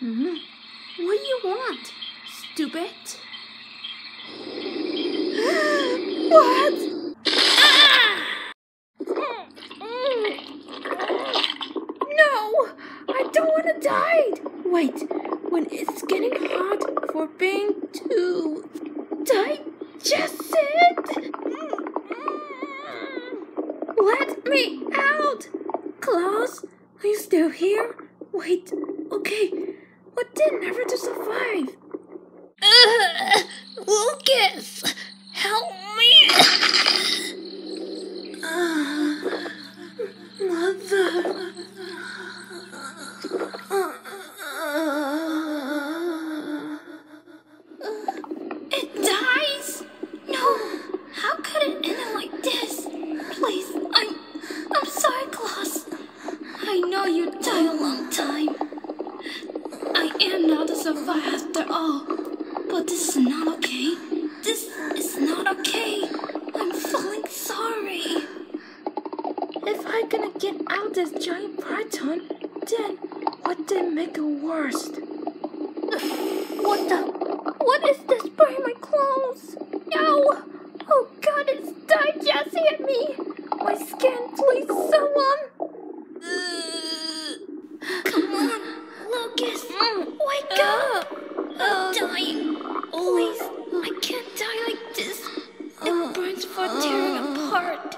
hmm What do you want, stupid? what? No! I don't want to die! Wait, when it's getting hot for being too digested? Let me out! Claus, are you still here? Wait, okay. What did never to survive? Uh, Lucas, help me! Uh, mother. It dies? No, how could it end like this? Please, I'm, I'm sorry, Claus. I know you die a long time. I am not a all, but this is not okay. This is not okay. I'm feeling sorry. If I gonna get out this giant python, then what did make it worse? What the? I'm dying. Please, I can't die like this. It burns for tearing apart.